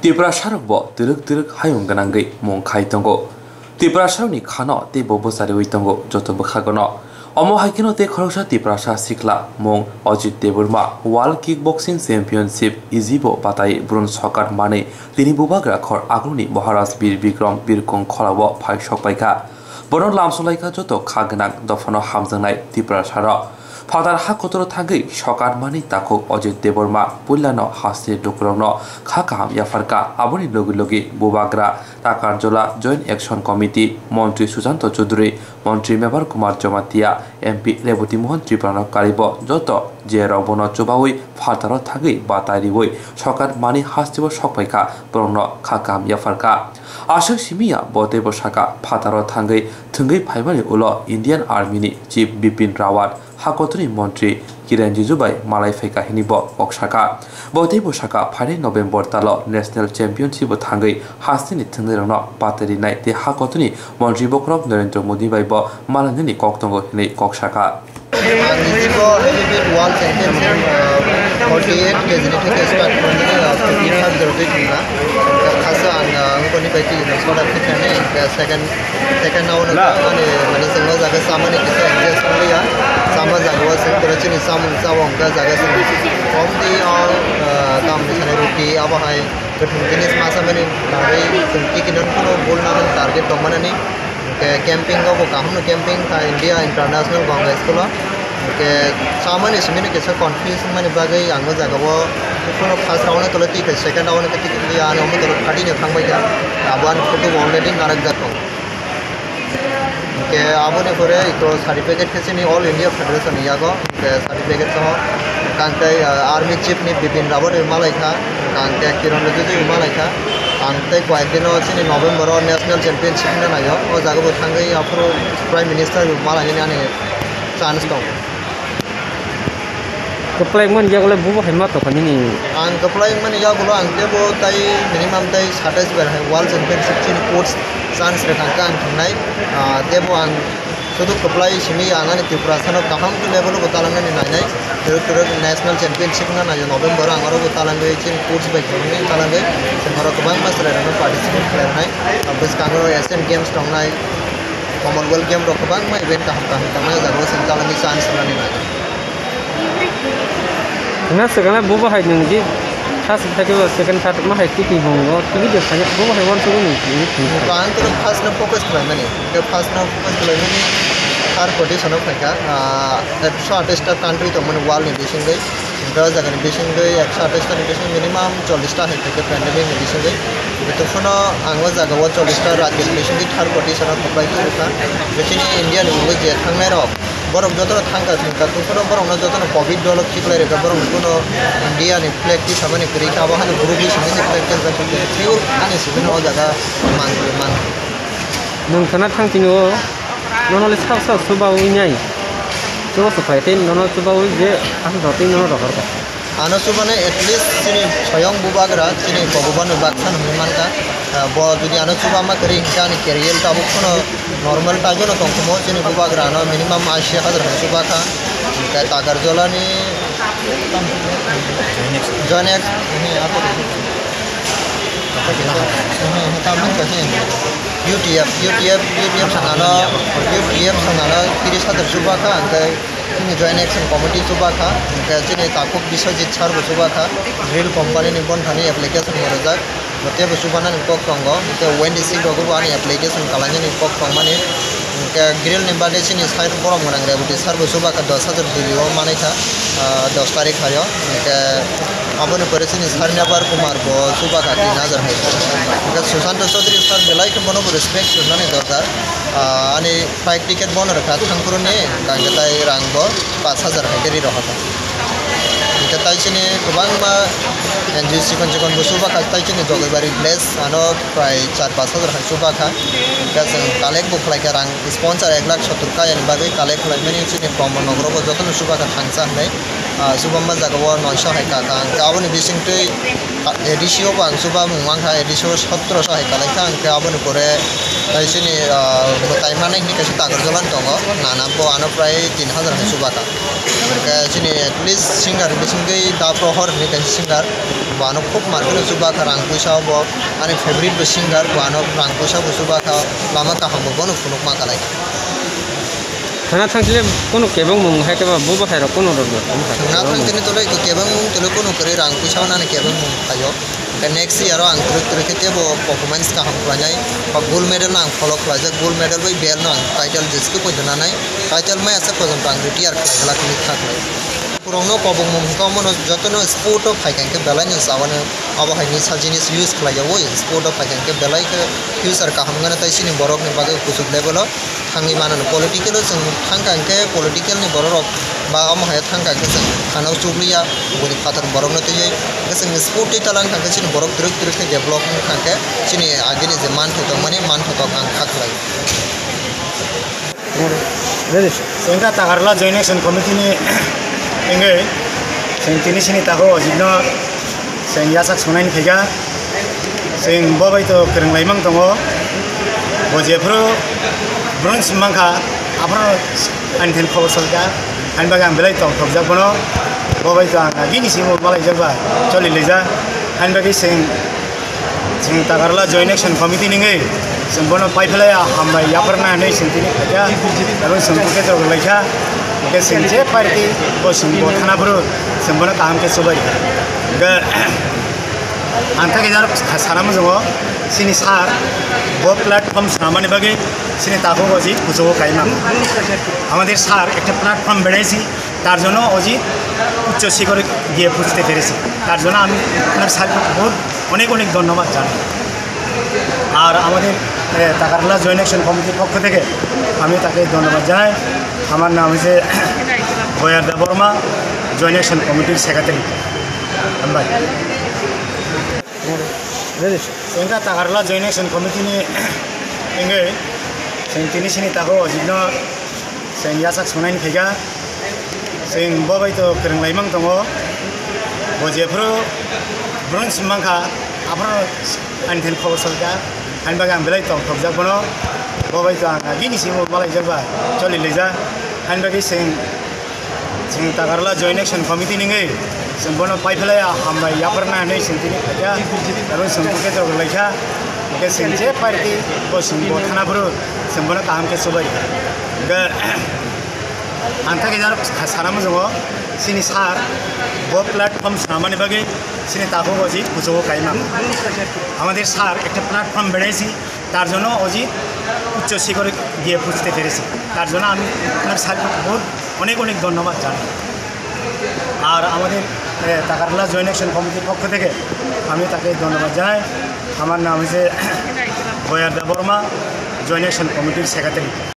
Tripura সারকব তিরক তিরক হায়ং গনাঙ্গै mung khai tongo. Tripura সারকনি খানো তে ববসারি ওই tongo যত বখাগন অম হাইকিনো তে খরকসা ত্রিপুরা সা সিকলা mung Ajit Debbarma world kick boxing championship ইজিবো বাতাই ব্রোঞ্জ সকার মানে তিনি বুবাগ্রা খর আগ্রনি মহারাজ বীর বিক্রম বীরকং খলাব ফাই সক সকপাইখা বন লামসলাইখা যত খাগনাং দফানো হামজাংনাই ত্রিপুরা সারা ফাদার হাকতর থাঙ্গै সকার মানি তাকো অজিত দেবর্মা পুল্লানো হাসি ডুকরন খাকাম ইয়াফারকা আবনি লগি লগি বুবাগ্রা টাকারজলা জয়েন্ট অ্যাকশন কমিটি মন্ত্রী সুশান্ত চৌধুরী মন্ত্রী মেবার কুমার জমাতিয়া এমপি রেবতী মোহন ত্রিপ্রাণ কারিব যত যে রবন চুবাউই ফাদার থাঙ্গै বাতারিবই সকার মানি হাসিব সপাইকা প্রণ খাকাম ইয়াফারকা আশক সিমিয়া বদেব শাখা ফাদার থাঙ্গै থুঙ্গै ফাইমানি উল, ইন্ডিয়ান আর্মিনি চিফ বিপিন রাওয়াত হাকতনি মন্ত্রী কিরেন জিজুবাই মালাই ফেকা হিনিব অকশাকা বৌদ্ধ শাখা ফাইনে নভেম্বর তাল, ন্যাশনাল চ্যাম্পিয়নশিপ থাঙ্গै হাসিনি থুংরন পাতারি নাই। তে হাকতনি মন্ত্রী বক্রব নরেন্দ্র মোদী বাইব মালানি কক্তঙ্গ হিनै ককশাকা इसको एलिवेट वाल कहते हैं forty eight designated start fifty five ज़रूरत खासा आंना अंकोनिफ्रायथि नोंसोदा फैखाने सेकेंड सेकेंडावनो माने माने जोङो जागा सामोन एसे एडजास्ट गैया सामा जागोआ जों कराचिनि और दामनि सानै रुटि आबाहाय गोथों जिनिस मा सामोन बारै जों टिकेटखौनो बोलनानै टार्गेट दंमोनानै कैंपिंग को काम इंडिया इंटरनेशनल कांग्रेस को ke saman is mene kesa confuse mane bagai anggo jagabo kono first round tole ti ke second round ke ti ya no mo tole khadi ne thang baika aban photo already narak jato ke abone pore ikro certificate kese ni all india federation yago ke certificate so kangtai army chief ni bipin rawat malai kha kangtai kiron rojju malai kha আনতে কয়েকদিনও চিনি নভেম্বরও national championship নাগাও ও জায়গাবো থাঙ্গি আপনার prime minister মালাগিনি আনি chance দं keplai mon ya gole bubo hema to kani ni ang keplai man ya gulo ang tebo tai minimum tai 27 bar hai world championship chin course chance re kan kan thnai tebo ang শুধু কপ্লাই সিমি আঙানি ত্রিপুরা স্থানত কাহাম level বতালাঙ্গানি নাইনাই teruk teruk national championship na nayo november angaro batalangai chin course bai khorni talangai semaro kobang mas rerano participate khalanai abis kangro asian games tongnai commonwealth game ro kobang ma event kaham kaham tangnai jago sin talangi chance rani nai na sekarang bobo hai nung ji khas kita ke second part ma hai ti ki bongo tu video sa bobo hai one segun ni kan tu khas na focus kula na ni ke khas na focus kula ni ar quotation of ka 128 ta country to man wall ni desing gai আঠাশটা নির্দেশন minimum চল্লিশটা হাই থেকে pandemic নির্দেশন গই তখন আঙো জায়গাও চল্লিশটা রাজ্য নির্দেশন গই থার্ড পজিশন খবাই রেখা বেশিনি ইন্ডিয়ান মুভি যে থাংনাই রক বরং যত থাঙ্কা থাঙ্কা তখন বরং যত কোভিড ডলক ঠিকলাই রেখা, বরং কোনো ইন্ডিয়ানি ফ্লেগ কি সামানি করি আবহাওয়া গ্রুপ হিসেবে ফ্লেগ কেন্দ্র পিওর আনি সিভিন জায়গা মান মান nungthana thangtino nonole sak sak suba unyai nono suba ui je asu dhoti nono rohor ka ano subane at least sini soyong bubagra sini bhagwan baksan hnuman ka bo যদি suba ma kari kani keriyel ta bu kono normal ta jono tong kumo sini bubagra no minimum 80000 suba ka ka tagar jolani jonex ini UDF UDF UDF sangala UDF sangala kiri sadar suba ka angka ini joint action committee suba ka angka jene takuk bisa jitsar suba ka real company ni pon thani application merajak mate suba na nikok songgo mate WNDC dogu ani application kalanya nikok song mane angka grill ni bale sini side forum ngana ngra buti sar suba ka 10000 dilio mane ka 10 tarikh hayo angka pore sini sar nabar kumar bo subaka 3000 hai ke Sushanta Choudhury sir বেলাইকে বনো respect সুনানি দরকার ani flight ticket bono rakha thangpuruni ganggatai rangbo 5000 haikeri rohata এটা তাই চিনি গোবাংবা এনজিওসি kon kon busuba ka tai chini jogaibari place ano প্রায় চার পাঁচ হাজার হাইসুবা খা গাছেন কালেক বুক লাইকা রাং স্পন্সার এক লাখ সত্তর কায় বাগৈ কালেক খালাইমানি চিনি ব্রহ্মনগর যতন সুবা খা থাংসা হলাই ha edisio sotro so hai ka lai ka ka aboni pore tai sini mutai mane ni kasi tagar jalan tongo nana bo ano prai 3000 hai suba ka ka sini at least singer bisingtui da prohor ni kasi singer bano খুব মার্কেটে সুবা খা রাং পয়সা bo ani favorite bo singer bano rang paysa bo suba ka lama kaham bo bono funuk ma kalai থানা থাকলে কোনো কেবং মুং high কেবা বুবা হাইরা কোনো রব na thang tini tole ko kebang mung tole kono kore rang paysa na ni kebang mung ayo ka next year ang truk truk ke bo performance ka ham klanyai ba gold medal na ang follow klaja gold medal bai bel na title jiske ko dana nai title mai asa ko jang পুরনো কবং মুং ko mono jotono sport of phaikan ke belai ni sawane abo hai ni sal jinis use khlaya oi sport of phaikan ke belai ke future ka hamgana tai sini borok ni bagai kusuk level o thangi manan political o jeng thangka ke political ni borok ba amo hai thangka ke jeng thanau chukliya boni phatar borok no tei ke jeng sport ti talang borok druk druk ke develop thangke sini agini je man thoto mane man thoto kang khaklai Sehingga takarlah joint action committee ni enge. Sing tini sini tako jigno sing yasak sunain kega. Sing bobai to kering laimang tongo. Boje pro bronze mangka apro anten khobor solka an bagang belai to khobjak bono. Boba itu angka gini simo balai jagba choli leza an bagi sing sing takarla join action committee ningai sembono pai phelaya hambai yaparna nei sing tini kega. Lalu sing buket to ke sing je parti bo thana bro sing bono kaham ke sobai ga anta ke jar সারা মজো সিনি সার ব platform সামানি বাগে সিনি তাকো অজিত কুচো chyma আমাদের sir একটা platform বেড়েছি তার জন্য অজিত উচ্চ শিখরে গিয়ে বুঝতে পেরেছি তার জন্য আমি আপনার স্যারকে বহুত অনেক অনেক ধন্যবাদ জানাই আর আমাদের এ, টাকারলা জয়েন্ট অ্যাকশন কমিটির পক্ষ থেকে আমি তাকে ধন্যবাদ জানাই আমার নাম হচ্ছে বয়ার দেববর্মা জয়েন্ট অ্যাকশন কমিটির সেক্রেটারি ধন্যবাদ Sehingga takarlah joint action committee ni engai sing tini sini tahu ojibno sing yasak sunai ni kega sing babai to kereng laimang tongo bojepro bronze mangka apro handbaga belai tong tong jakono babai jang gini sing malai jaba choli leja handbagi sing sing takarla joint action committee ningai सम्पूर्ण पाइपलाई हामीलाई यापरना नै सिन्थिने खाइया र सम्पूर्ण तर लैखा के सिन्चे party बसिङ थानाब्रु सम्पूर्ण कामके सबै ग आन्था गेजार सारा मोजङ सिनि सार ब प्लेटफर्म सामान्य बगे सिनि ताको बजी खुजो काइमा আমাদের স্যার একটা প্ল্যাটফর্ম বেড়েছি তার জন্য অজিত উচ্চ শিখরে গিয়ে বুঝতে পেরেছি। তার জন্য আমি আপনার স্যারকে বহুত অনেক অনেক ধন্যবাদ জানাই। আর আমাদের টাকারলা জয়েন অ্যাকশন কমিটির পক্ষ থেকে আমি তাকে ধন্যবাদ জানাই। আমার নাম হচ্ছে বয়ারদা বর্মা জয়েন অ্যাকশন কমিটির সেক্রেটারি